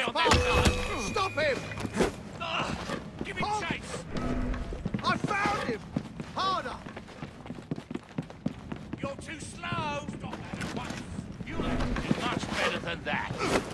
eye on that! Stop him! Give him chase! I found him! Harder! You're too slow! Stop that at once! To do much better than that!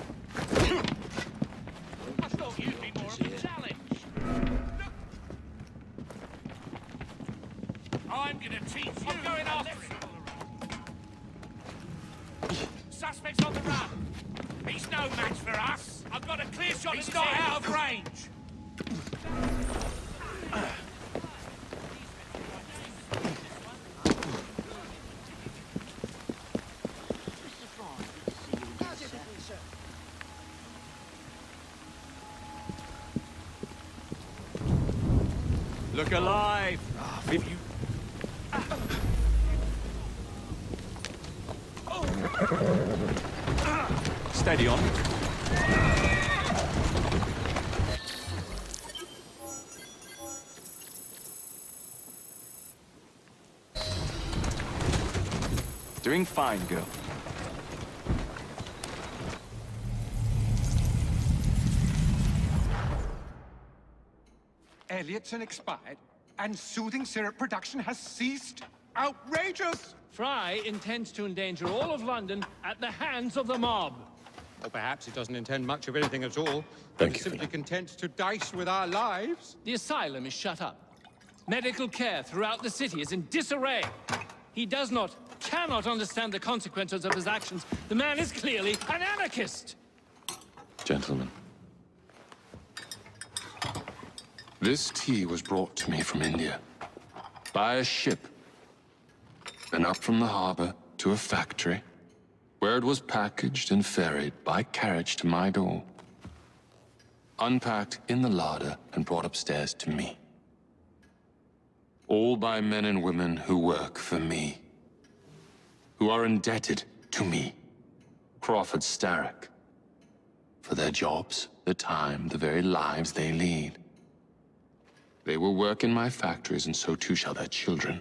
Look alive. Ah, if you Steady on. Doing fine, girl. Elliotson expired, and soothing syrup production has ceased? Outrageous! Fry intends to endanger all of London at the hands of the mob. Or perhaps he doesn't intend much of anything at all. Thank He's you, simply Philip. content to dice with our lives. The asylum is shut up. Medical care throughout the city is in disarray. He does not, cannot understand the consequences of his actions. The man is clearly an anarchist. Gentlemen. This tea was brought to me from India. By a ship. And up from the harbor to a factory, where it was packaged and ferried by carriage to my door. Unpacked in the larder and brought upstairs to me. All by men and women who work for me. Who are indebted to me. Crawford Starrick for their jobs, the time, the very lives they lead. They will work in my factories, and so too shall their children.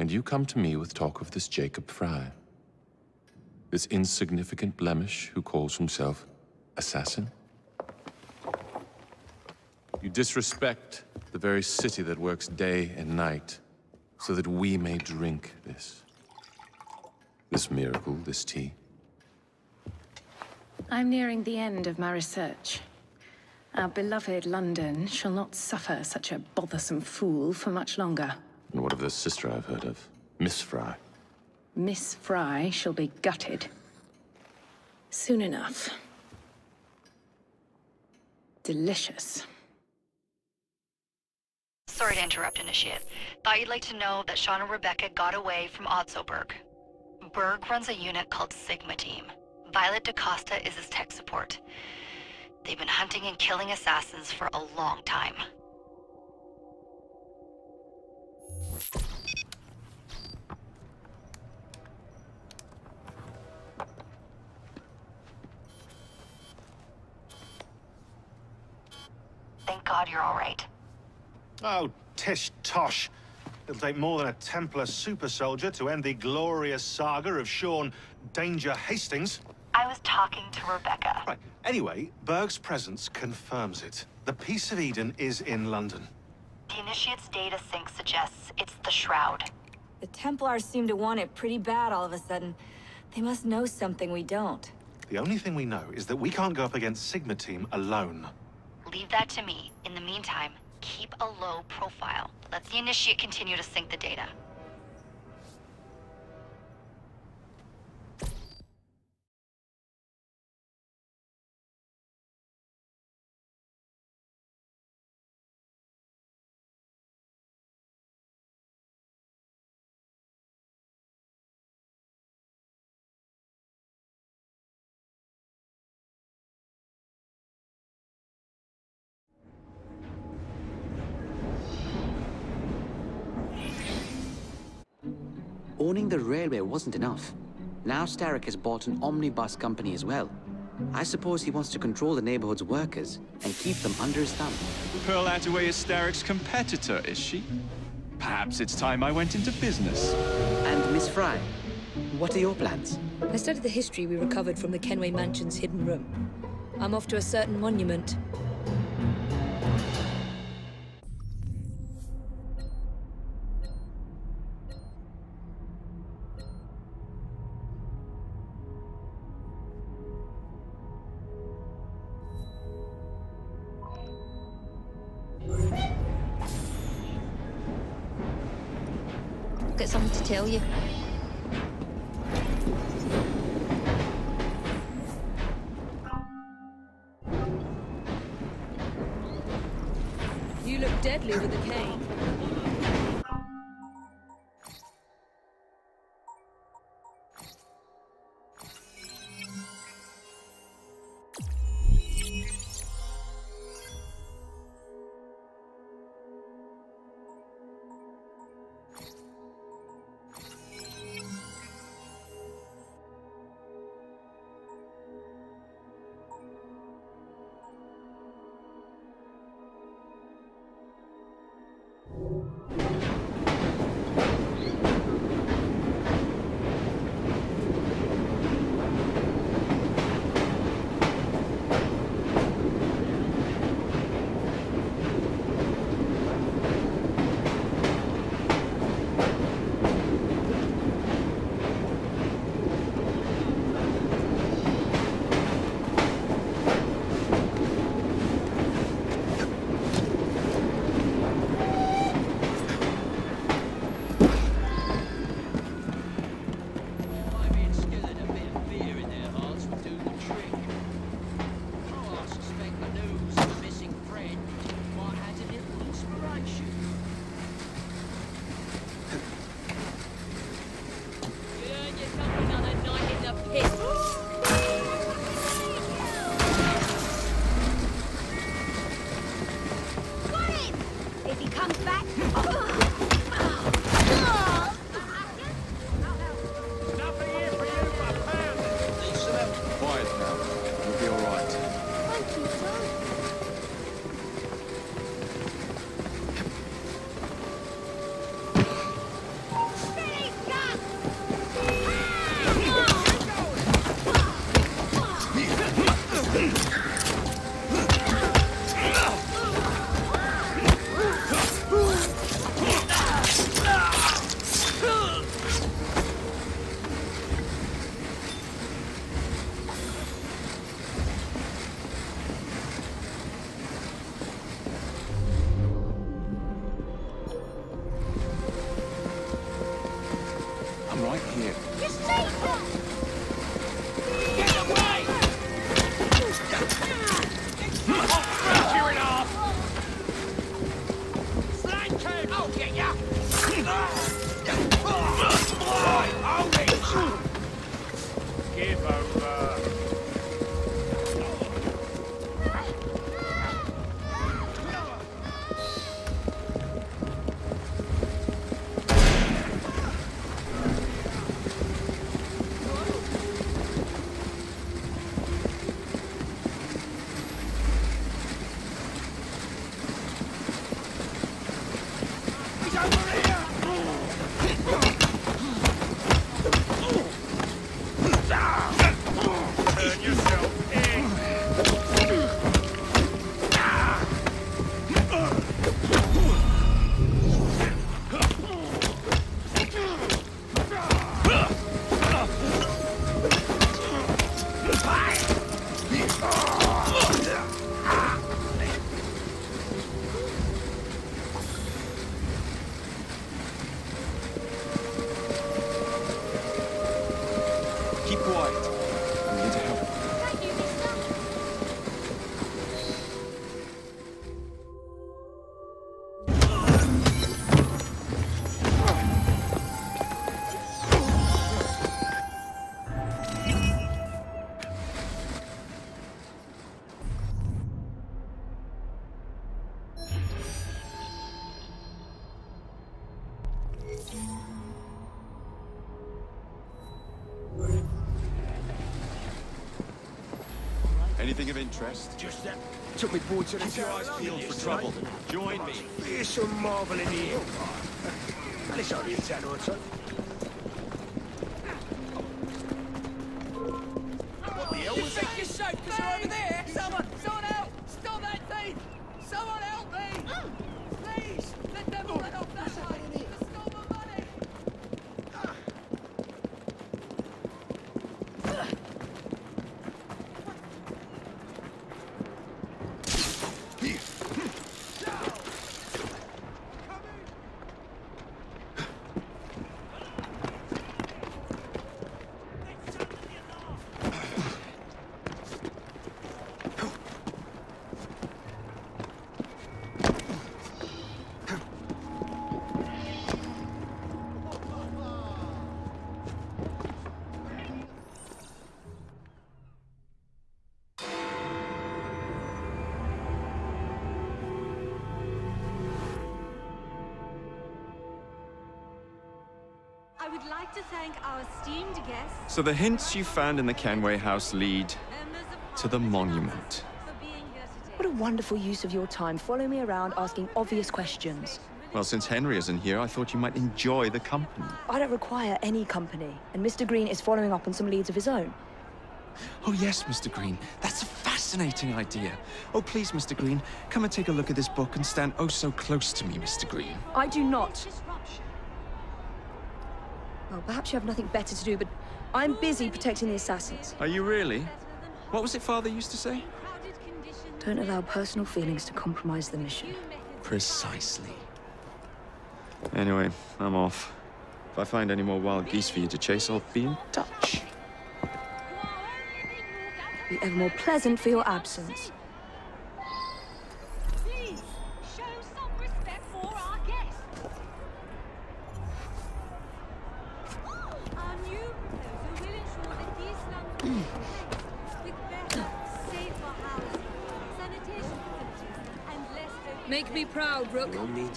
And you come to me with talk of this Jacob Fry. This insignificant blemish who calls himself assassin? You disrespect the very city that works day and night so that we may drink this. This miracle, this tea. I'm nearing the end of my research. Our beloved London shall not suffer such a bothersome fool for much longer. And what of the sister I've heard of? Miss Fry. Miss Fry shall be gutted. Soon enough. Delicious. Sorry to interrupt, Initiate. Thought you'd like to know that Shaun and Rebecca got away from Otzoberg. Berg runs a unit called Sigma Team. Violet DaCosta is his tech support. They've been hunting and killing assassins for a long time. Thank God you're all right. Oh, tish tosh. It'll take more than a Templar super soldier to end the glorious saga of Shaun Danger Hastings. I was talking to Rebecca. Right. Anyway, Berg's presence confirms it. The Piece of Eden is in London. The Initiate's data sync suggests it's the Shroud. The Templars seem to want it pretty bad all of a sudden. They must know something we don't. The only thing we know is that we can't go up against Sigma Team alone. Leave that to me. In the meantime, keep a low profile. Let the Initiate continue to sync the data. Owning the railway wasn't enough. Now Starrick has bought an omnibus company as well. I suppose he wants to control the neighborhood's workers and keep them under his thumb. Pearl Attaway is Starrick's competitor, is she? Perhaps it's time I went into business. And Miss Fry, what are your plans? I studied the history we recovered from the Kenway Mansion's hidden room. I'm off to a certain monument. Something comes back... keep interest? Just that. Took me board to the Keep your eyes peeled for trouble. Join me. Here's some marvel in the Empire. And it's only a ten or two. What the hell was that? You think you're safe because you're over there? Someone, someone help! Stop that thief! Someone help me! Mm. Like to thank our esteemed guests, So the hints you found in the Kenway house lead to the monument. What a wonderful use of your time, following me around asking obvious questions. Well, since Henry isn't here, I thought you might enjoy the company. I don't require any company, and Mr. Green is following up on some leads of his own. Oh, yes, Mr. Green. That's a fascinating idea. Oh, please, Mr. Green, come and take a look at this book and stand oh so close to me, Mr. Green. I do not. Well, perhaps you have nothing better to do, but I'm busy protecting the assassins. Are you really? What was it Father used to say? Don't allow personal feelings to compromise the mission. Precisely. Anyway, I'm off. If I find any more wild geese for you to chase, I'll be in touch. Be ever more pleasant for your absence. Make me proud, Rook. You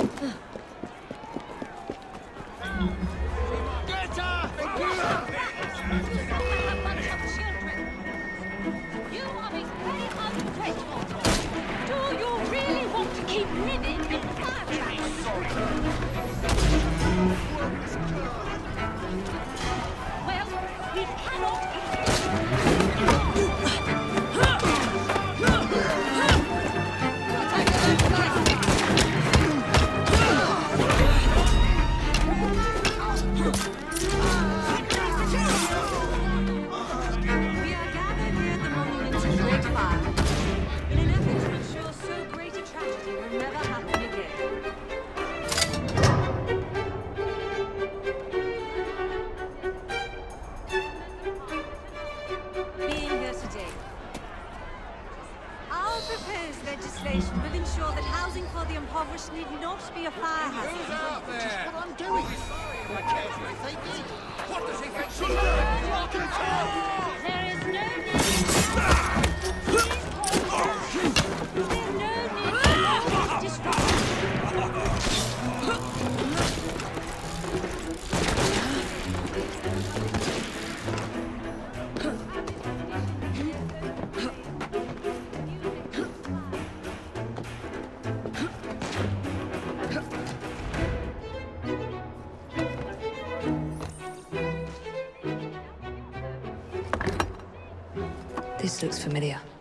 This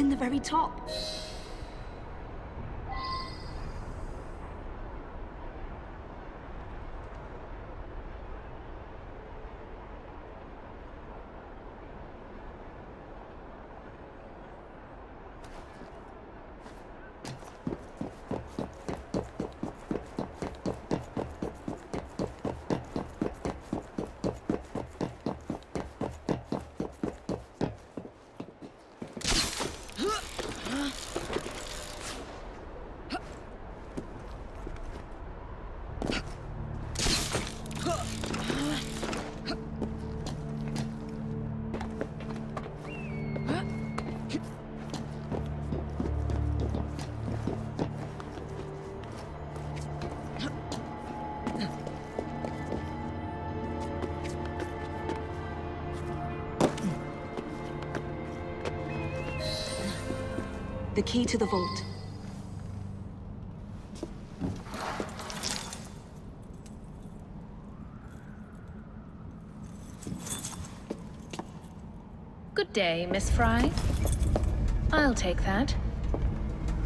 in the very top. The key to the vault. Good day, Miss Fry. I'll take that.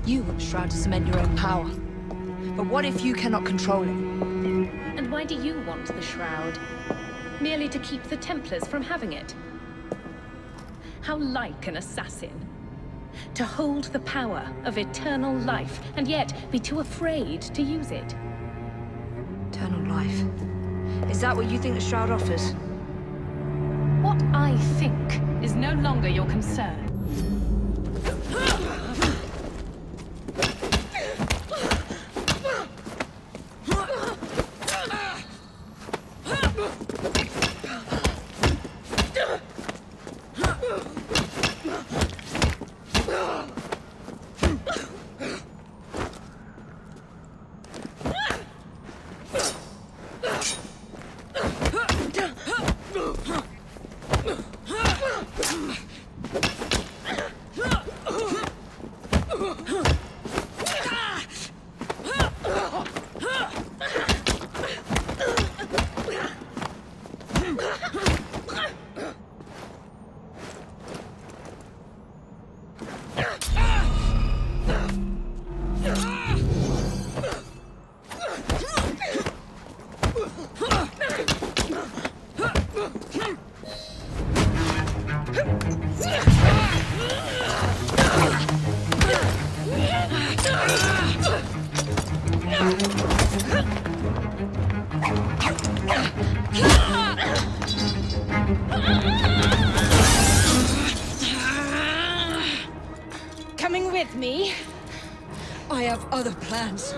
You want Shroud to cement your own power. But what if you cannot control it? And why do you want the Shroud? Merely to keep the Templars from having it? How like an assassin. To hold the power of eternal life, and yet be too afraid to use it. Eternal life. Is that what you think the Shroud offers? What I think is no longer your concern. Coming with me? I have other plans.